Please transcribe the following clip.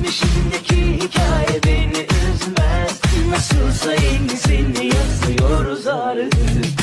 Geçmişindeki hikaye beni üzmez. Nasılsa yenisini yazıyoruz artık.